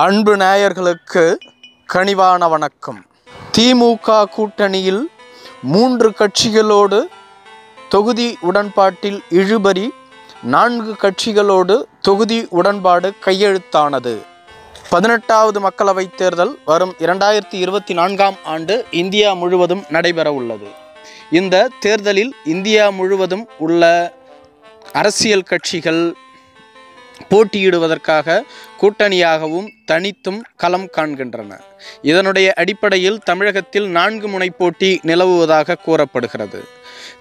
அன்பு நேயர்களுக்கு கனிவான வணக்கம். திமுக கூட்டணியில் மூன்று கட்சிகளோடு தொகுதி உடன்பாட்டில் இழுபறி நான்கு கட்சிகளோடு தொகுதி உடன்பாடு கையெழுத்தானது. பதினெட்டாவது மக்களவைத் தேர்தல் வரும் இரண்டாயிரத்தி இருபத்தி நான்காம் ஆண்டு இந்தியா முழுவதும் நடைபெற உள்ளது. இந்த தேர்தலில் இந்தியா முழுவதும் உள்ள அரசியல் கட்சிகள் போட்டியிடுவதற்காக கூட்டணியாகவும் தனித்தும் களம் காண்கின்றன. இதனுடைய அடிப்படையில் தமிழகத்தில் நான்கு முனை போட்டி நிலவுவதாக கூறப்படுகிறது.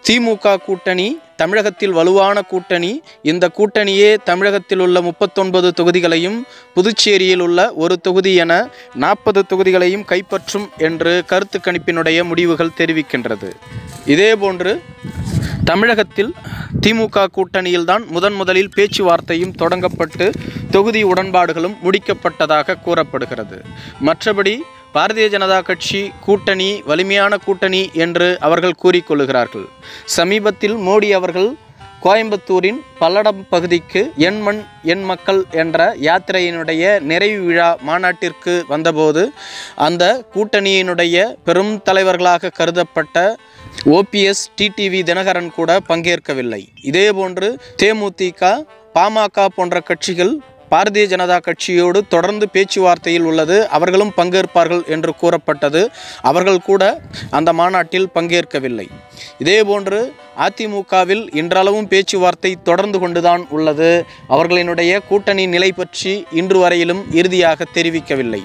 திமுக கூட்டணி தமிழகத்தில் வலுவான கூட்டணி இந்த கூட்டணியே தமிழகத்தில் உள்ள முப்பத்தொன்பது தொகுதிகளையும் புதுச்சேரியில் உள்ள ஒரு தொகுதி என நாற்பது தொகுதிகளையும் கைப்பற்றும் என்று கருத்து கணிப்பினுடைய முடிவுகள் தெரிவிக்கின்றது. இதேபோன்று தமிழகத்தில் திமுக கூட்டணியில்தான் முதன் முதலில் பேச்சுவார்த்தையும் தொடங்கப்பட்டு தொகுதி உடன்பாடுகளும் முடிக்கப்பட்டதாக கூறப்படுகிறது. மற்றபடி பாரதிய ஜனதா கட்சி கூட்டணி வலிமையான கூட்டணி என்று அவர்கள் கூறிக்கொள்கிறார்கள். சமீபத்தில் மோடி அவர்கள் கோயம்புத்தூரின் பல்லடம் பகுதிக்கு என் மண் என் மக்கள் என்ற யாத்திரையினுடைய நிறைவு விழா மாநாட்டிற்கு வந்தபோது அந்த கூட்டணியினுடைய பெரும் தலைவர்களாக கருதப்பட்ட ஓபிஎஸ் டிடிவி தினகரன் கூட பங்கேற்கவில்லை. இதேபோன்று தேமுதிக பாமக போன்ற கட்சிகள் பாரதிய ஜனதா கட்சியோடு தொடர்ந்து பேச்சுவார்த்தையில் உள்ளது. அவர்களும் பங்கேற்பார்கள் என்று கூறப்பட்டது. அவர்கள் கூட அந்த மாநாட்டில் பங்கேற்கவில்லை. இதேபோன்று அதிமுகவில் இன்றளவும் பேச்சுவார்த்தை தொடர்ந்து கொண்டுதான் உள்ளது. அவர்களினுடைய கூட்டணி நிலை பற்றி இன்று வரையிலும் இறுதியாக தெரிவிக்கவில்லை.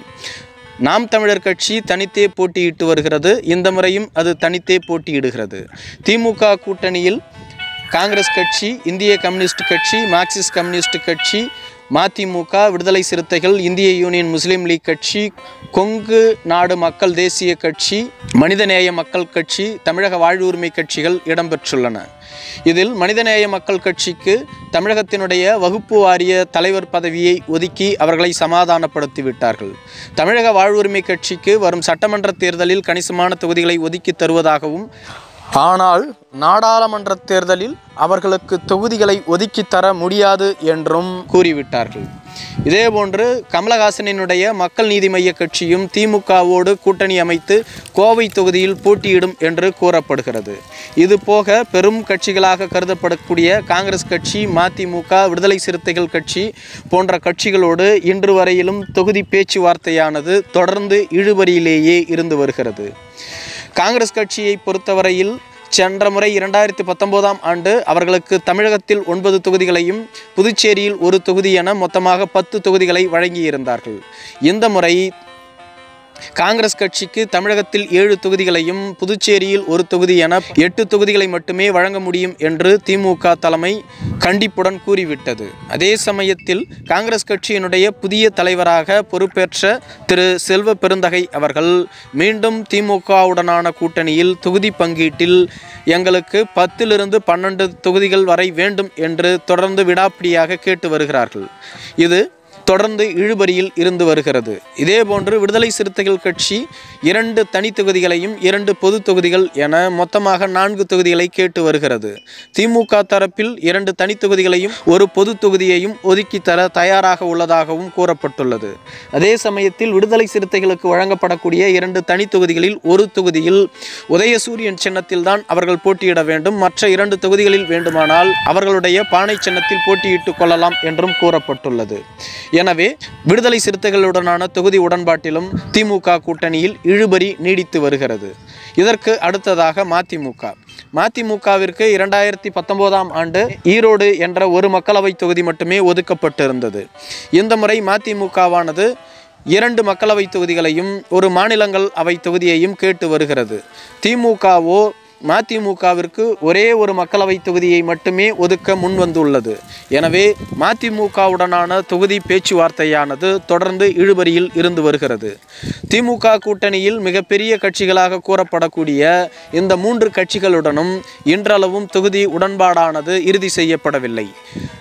நாம் தமிழர் கட்சி தனித்தே போட்டியிட்டு வருகிறது. இந்த முறையும் அது தனித்தே போட்டியிடுகிறது. திமுக கூட்டணியில் காங்கிரஸ் கட்சி இந்திய கம்யூனிஸ்ட் கட்சி மார்க்சிஸ்ட் கம்யூனிஸ்ட் கட்சி மதிமுக விடுதலை சிறுத்தைகள் இந்திய யூனியன் முஸ்லீம் லீக் கட்சி கொங்கு நாடு மக்கள் தேசிய கட்சி மனிதநேய மக்கள் கட்சி தமிழக வாழ்வுரிமை கட்சிகள் இடம்பெற்றுள்ளன. இதில் மனிதநேய மக்கள் கட்சிக்கு தமிழகத்தினுடைய வகுப்பு வாரிய தலைவர் பதவியை ஒதுக்கி அவர்களை சமாதானப்படுத்தி விட்டார்கள் தமிழக வாழ்வுரிமை கட்சிக்கு வரும் சட்டமன்ற தேர்தலில் கணிசமான தொகுதிகளை ஒதுக்கி தருவதாகவும் ஆனால் நாடாளுமன்ற தேர்தலில் அவர்களுக்கு தொகுதிகளை ஒதுக்கி தர முடியாது என்றும் கூறிவிட்டார்கள். இதேபோன்று கமலஹாசனினுடைய மக்கள் நீதி மைய கட்சியும் திமுகவோடு கூட்டணி அமைத்து கோவை தொகுதியில் போட்டியிடும் என்று கூறப்படுகிறது. இது போக பெரும் கட்சிகளாக கருதப்படக்கூடிய காங்கிரஸ் கட்சி மதிமுக விடுதலை சிறுத்தைகள் கட்சி போன்ற கட்சிகளோடு இன்று வரையிலும் தொகுதி பேச்சுவார்த்தையானது தொடர்ந்து இழுபறியிலேயே இருந்து வருகிறது. காங்கிரஸ் கட்சியை பொறுத்தவரையில் சென்ற முறை இரண்டாயிரத்தி பத்தொன்பதாம் ஆண்டு அவர்களுக்கு தமிழகத்தில் ஒன்பது தொகுதிகளையும் புதுச்சேரியில் ஒரு தொகுதி என மொத்தமாக பத்து தொகுதிகளை வழங்கியிருந்தார்கள். இந்த முறை காங்கிரஸ் கட்சிக்கு தமிழகத்தில் ஏழு தொகுதிகளையும் புதுச்சேரியில் ஒரு தொகுதி என எட்டு தொகுதிகளை மட்டுமே வழங்க முடியும் என்று திமுக தலைமை கண்டிப்புடன் கூறிவிட்டது. அதே சமயத்தில் காங்கிரஸ் கட்சியினுடைய புதிய தலைவராக பொறுப்பேற்ற திரு செல்வ பெருந்தகை அவர்கள் மீண்டும் திமுகவுடனான கூட்டணியில் தொகுதி பங்கீட்டில் எங்களுக்கு பத்திலிருந்து பன்னெண்டு தொகுதிகள் வரை வேண்டும் என்று தொடர்ந்து விடாப்பிடியாக கேட்டு வருகிறார்கள். இது தொடர்ந்து இழுபறியில் இருந்து வருகிறது. இதேபோன்று விடுதலை சிறுத்தைகள் கட்சி இரண்டு தனி தொகுதிகளையும் இரண்டு பொது தொகுதிகள் என மொத்தமாக நான்கு தொகுதிகளை கேட்டு வருகிறது. திமுக தரப்பில் இரண்டு தனி தொகுதிகளையும் ஒரு பொது தொகுதியையும் ஒதுக்கி தர தயாராக உள்ளதாகவும் கூறப்பட்டுள்ளது. அதே சமயத்தில் விடுதலை சிறுத்தைகளுக்கு வழங்கப்படக்கூடிய இரண்டு தனி தொகுதிகளில் ஒரு தொகுதியில் உதயசூரியன் சின்னத்தில் தான் அவர்கள் போட்டியிட வேண்டும். மற்ற இரண்டு தொகுதிகளில் வேண்டுமானால் அவர்களுடைய பானை சின்னத்தில் போட்டியிட்டுக் கொள்ளலாம் என்றும் கூறப்பட்டுள்ளது. எனவே விடுதலை சிறுத்தைகளுடனான தொகுதி உடன்பாட்டிலும் திமுக கூட்டணியில் இழுபறி நீடித்து வருகிறது. இதற்கு அடுத்ததாக மதிமுக மதிமுகவிற்கு இரண்டாயிரத்தி பத்தொன்பதாம் ஆண்டு ஈரோடு என்ற ஒரு மக்களவை தொகுதி மட்டுமே ஒதுக்கப்பட்டிருந்தது. இந்த முறை மதிமுகவானது இரண்டு மக்களவை தொகுதிகளையும் ஒரு மாநிலங்கள் அவை தொகுதியையும் கேட்டு வருகிறது. திமுகவோ மதிமுகவிற்கு ஒரே ஒரு மக்களவை தொகுதியை மட்டுமே ஒதுக்க முன்வந்துள்ளது எனவே மதிமுகவுடனான தொகுதி பேச்சுவார்த்தையானது தொடர்ந்து இழுபறியில் இருந்து வருகிறது. திமுக கூட்டணியில் மிகப்பெரிய கட்சிகளாக கூறப்படக்கூடிய இந்த மூன்று கட்சிகளுடனும் இன்றளவும் தொகுதி உடன்பாடானது இறுதி செய்யப்படவில்லை.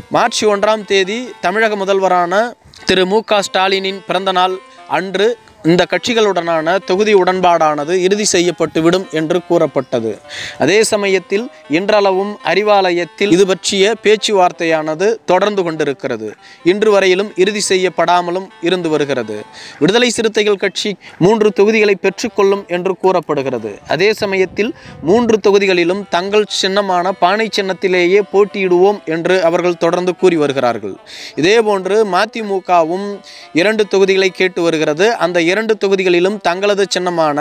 மார்ச் ஒன்றாம் தேதி தமிழக முதல்வரான திரு மு க ஸ்டாலினின் பிறந்தநாள் அன்று இந்த கட்சிகளுடனான தொகுதி உடன்பாடானது இறுதி செய்யப்பட்டுவிடும் என்று கூறப்பட்டது. அதே சமயத்தில் இன்றளவும் அறிவாலயத்தில் இது பற்றிய பேச்சுவார்த்தையானது தொடர்ந்து கொண்டிருக்கிறது. இன்று வரையிலும் இறுதி செய்யப்படாமலும் இருந்து வருகிறது. விடுதலை சிறுத்தைகள் கட்சி மூன்று தொகுதிகளை பெற்றுக்கொள்ளும் என்று கூறப்படுகிறது. அதே சமயத்தில் மூன்று தொகுதிகளிலும் தங்கள் சின்னமான பானை சின்னத்திலேயே போட்டியிடுவோம் என்று அவர்கள் தொடர்ந்து கூறி வருகிறார்கள். இதேபோன்று மதிமுகவும் இரண்டு தொகுதிகளை கேட்டு வருகிறது. அந்த இரண்டு தொகுதிகளிலும் தங்களது சின்னமான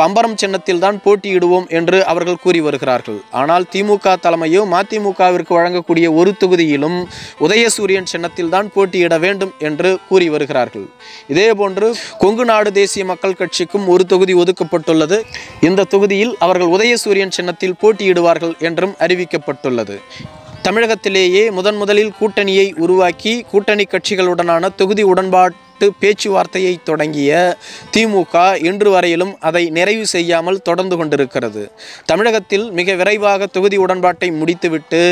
பம்பரம் சின்னத்தில் தான் போட்டியிடுவோம் என்று அவர்கள் கூறி வருகிறார்கள். ஆனால் திமுக தலைமையோ மதிமுகவிற்கு வழங்கக்கூடிய ஒரு தொகுதியிலும் உதயசூரியன் சின்னத்தில் தான் போட்டியிட வேண்டும் என்று கூறி வருகிறார்கள். இதேபோன்று கொங்கு நாடு தேசிய மக்கள் கட்சிக்கும் ஒரு தொகுதி ஒதுக்கப்பட்டுள்ளது. இந்த தொகுதியில் அவர்கள் உதயசூரியன் சின்னத்தில் போட்டியிடுவார்கள் என்றும் அறிவிக்கப்பட்டுள்ளது. தமிழகத்திலேயே முதன் முதலில் கூட்டணியை உருவாக்கி கூட்டணி கட்சிகளுடனான தொகுதி உடன்பாடு உடன்பாட்டு பேச்சுவார்த்தையை தொடங்கிய திமுக இன்று வரையிலும் அதை நிறைவு செய்யாமல் தொடர்ந்து கொண்டிருக்கிறது. தமிழகத்தில் மிக விரைவாக தொகுதி உடன்பாட்டை முடித்துவிட்டு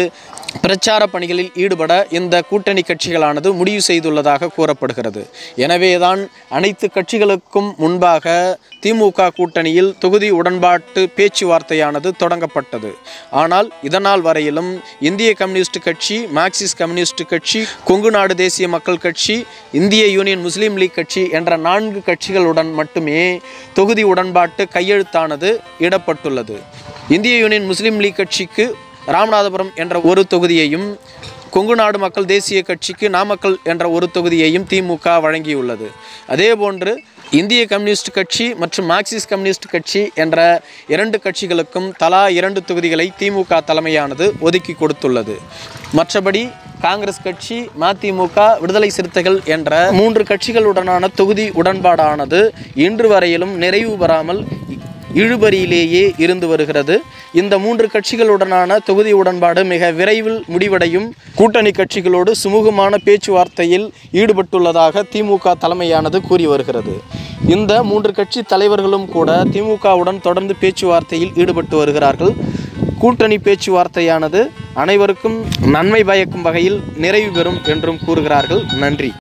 பிரச்சார பணிகளில் ஈடுபட இந்த கூட்டணி கட்சிகளானது முடிவு செய்துள்ளதாக கூறப்படுகிறது. எனவேதான் அனைத்து கட்சிகளுக்கும் முன்பாக திமுக கூட்டணியில் தொகுதி உடன்பாட்டு பேச்சுவார்த்தையானது தொடங்கப்பட்டது. ஆனால் இதனால் வரையிலும் இந்திய கம்யூனிஸ்ட் கட்சி மார்க்சிஸ்ட் கம்யூனிஸ்ட் கட்சி கொங்கு நாடு தேசிய மக்கள் கட்சி இந்திய யூனியன் முஸ்லீம் லீக் கட்சி என்ற நான்கு கட்சிகளுடன் மட்டுமே தொகுதி உடன்பாட்டு கையெழுத்தானது இடப்பட்டுள்ளது. இந்திய யூனியன் முஸ்லீம் லீக் கட்சிக்கு ராமநாதபுரம் என்ற ஒரு தொகுதியையும் கொங்கு நாடு மக்கள் தேசிய கட்சிக்கு நாமக்கல் என்ற ஒரு தொகுதியையும் திமுக வழங்கியுள்ளது. அதேபோன்று இந்திய கம்யூனிஸ்ட் கட்சி மற்றும் மார்க்சிஸ்ட் கம்யூனிஸ்ட் கட்சி என்ற இரண்டு கட்சிகளுக்கும் தலா இரண்டு தொகுதிகளை திமுக தலைமையானது ஒதுக்கி கொடுத்துள்ளது. மற்றபடி காங்கிரஸ் கட்சி மதிமுக விடுதலை சிறுத்தைகள் என்ற மூன்று கட்சிகளுடனான தொகுதி உடன்பாடானது இன்று வரையிலும் நிறைவு பெறாமல் இழுபறியிலேயே இருந்து வருகிறது. இந்த மூன்று கட்சிகளுடனான தொகுதி உடன்பாடு மிக விரைவில் முடிவடையும். கூட்டணி கட்சிகளோடு சுமூகமான பேச்சுவார்த்தையில் ஈடுபட்டுள்ளதாக திமுக தலைமையானது கூறி வருகிறது. இந்த மூன்று கட்சி தலைவர்களும் கூட திமுகவுடன் தொடர்ந்து பேச்சுவார்த்தையில் ஈடுபட்டு வருகிறார்கள். கூட்டணி பேச்சுவார்த்தையானது அனைவருக்கும் நன்மை பயக்கும் வகையில் நிறைவு பெறும் என்றும் கூறுகிறார்கள். நன்றி.